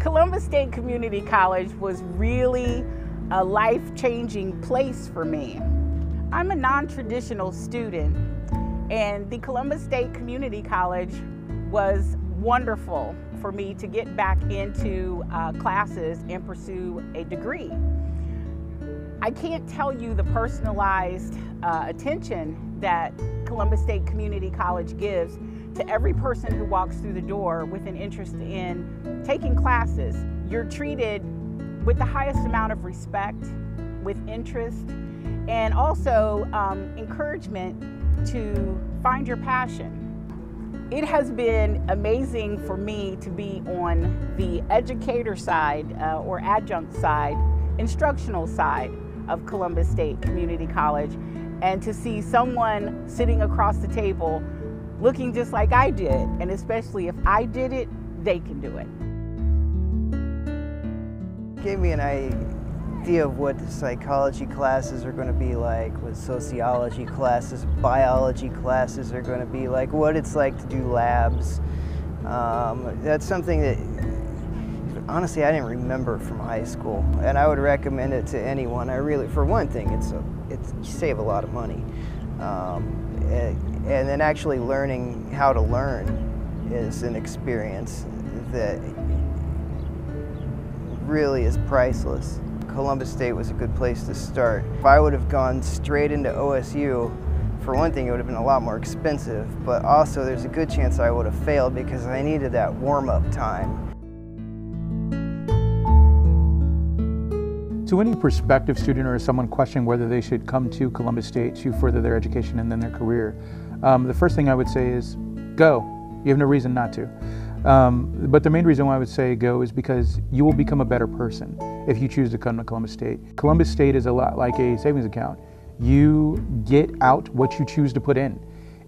Columbus State Community College was really a life-changing place for me. I'm a non-traditional student and the Columbus State Community College was wonderful for me to get back into uh, classes and pursue a degree. I can't tell you the personalized uh, attention that Columbus State Community College gives to every person who walks through the door with an interest in taking classes. You're treated with the highest amount of respect, with interest, and also um, encouragement to find your passion. It has been amazing for me to be on the educator side uh, or adjunct side, instructional side of Columbus State Community College and to see someone sitting across the table looking just like I did, and especially if I did it, they can do it. Gave me an idea of what psychology classes are going to be like, what sociology classes, biology classes are going to be like, what it's like to do labs. Um, that's something that honestly I didn't remember from high school, and I would recommend it to anyone. I really, for one thing, it's a, it's you save a lot of money, um, and, then actually learning how to learn is an experience that really is priceless. Columbus State was a good place to start. If I would have gone straight into OSU, for one thing, it would have been a lot more expensive, but also there's a good chance I would have failed because I needed that warm-up time. To any prospective student or someone questioning whether they should come to Columbus State to further their education and then their career, um, the first thing I would say is go. You have no reason not to. Um, but the main reason why I would say go is because you will become a better person if you choose to come to Columbus State. Columbus State is a lot like a savings account. You get out what you choose to put in.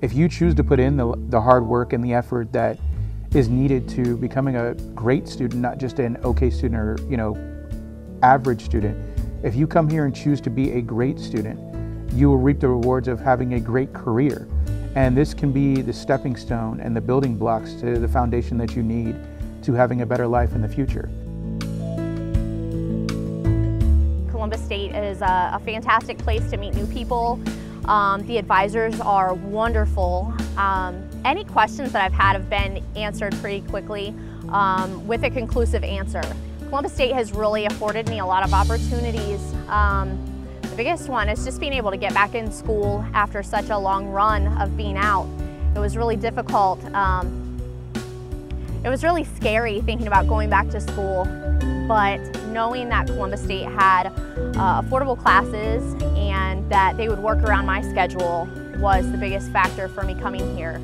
If you choose to put in the, the hard work and the effort that is needed to becoming a great student, not just an okay student or, you know, average student, if you come here and choose to be a great student, you will reap the rewards of having a great career. And this can be the stepping stone and the building blocks to the foundation that you need to having a better life in the future. Columbus State is a, a fantastic place to meet new people. Um, the advisors are wonderful. Um, any questions that I've had have been answered pretty quickly um, with a conclusive answer. Columbus State has really afforded me a lot of opportunities. Um, the biggest one is just being able to get back in school after such a long run of being out. It was really difficult. Um, it was really scary thinking about going back to school, but knowing that Columbus State had uh, affordable classes and that they would work around my schedule was the biggest factor for me coming here.